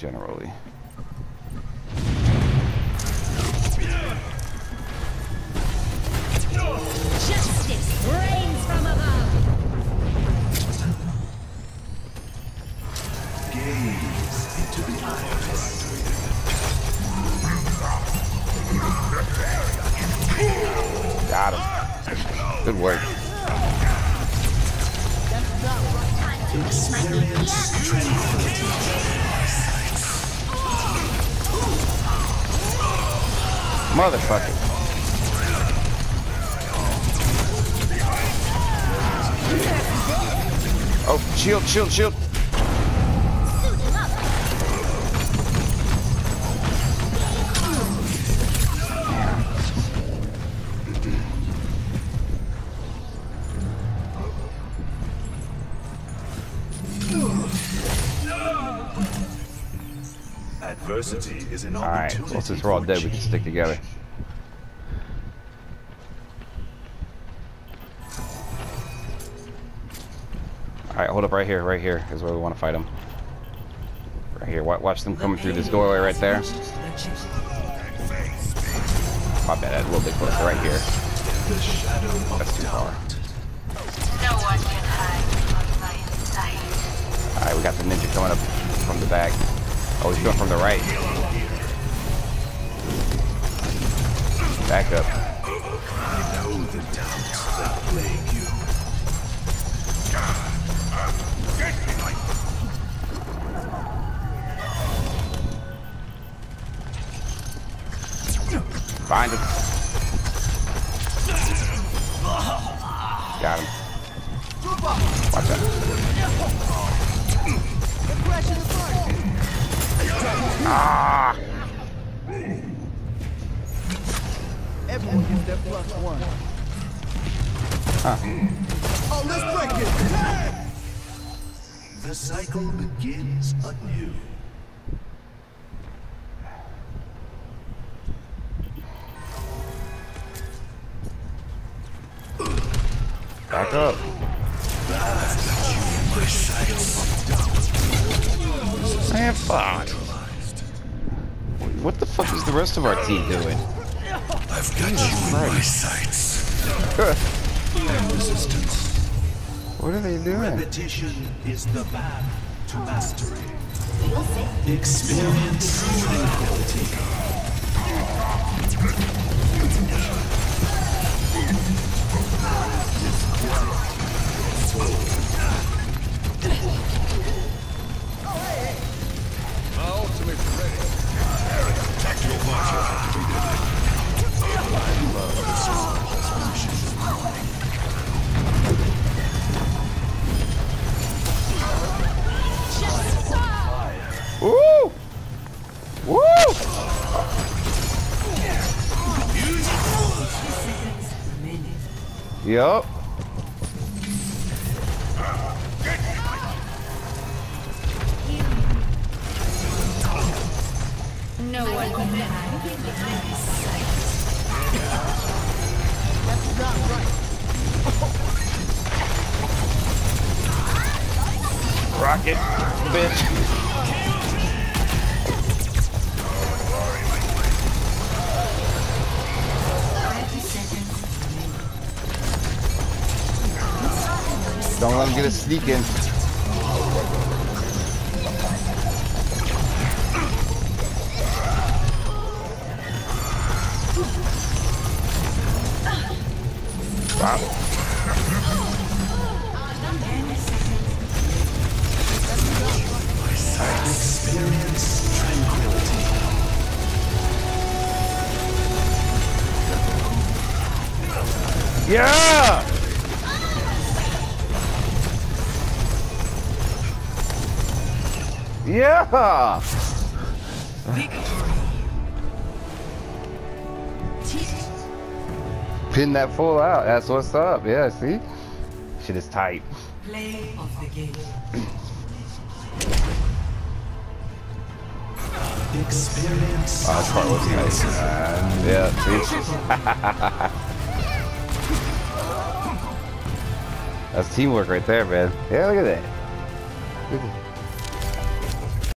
generally. Justice rains from above. Gaze into the eyes. Got him. Good work. Experience tranquility. Motherfucker. Oh, shield, shield, shield. Adversity is an Alright, opportunity. well, since we're all dead, we can stick together. Alright, hold up right here, right here is where we want to fight them. Right here, watch them coming through this doorway right there. My bad, a little bit closer, right here. The shadow of That's too far. No one can hide from my sight. Alright, we got the ninja coming up from the back. Oh, he's coming from the right. Back up. Find him. Got him. Watch out. Ah! Everyone gets their plus one. Huh. Oh, let's break it! The cycle begins anew. Back up. Man, fuck. What the fuck is the rest of our team doing? I've got you in my sights. Resistance. What are they doing? Repetition is the path to mastery. Experience tranquility. Yup. No one can hide behind my. Rocket, bitch. Don't let him get a sneak in. Yeah! Yeah! Pin that full out. That's what's up. Yeah, see? Shit is tight. Play of the game. Experience Oh, that part was nice. man. yeah, see? That's teamwork right there, man. Yeah, look at that. Look at that.